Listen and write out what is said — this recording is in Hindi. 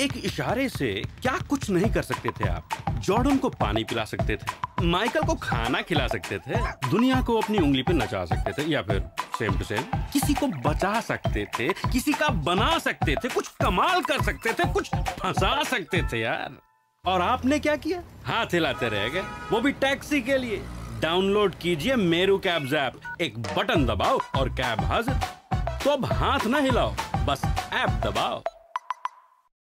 एक इशारे से क्या कुछ नहीं कर सकते थे आप? जॉर्डन को पानी पिला सकते थे, माइकल को खाना खिला सकते थे, दुनिया को अपनी उंगली पे नचा सकते थे, या फिर सेम टू सेम किसी को बचा सकते थे, किसी का बना सकते थे, कुछ कमाल कर सकते थे, कुछ फंसा सकते थे यार। और आपने क्या किया? हाथ हिलाते रह गए। वो भी टैक्सी के लिए। डाउनलोड कीजिए मेरू कैब ऐप। एक बटन दबाओ और कैब हाजिर। तो अब हाथ ना हिलाओ, बस ऐप दबाओ।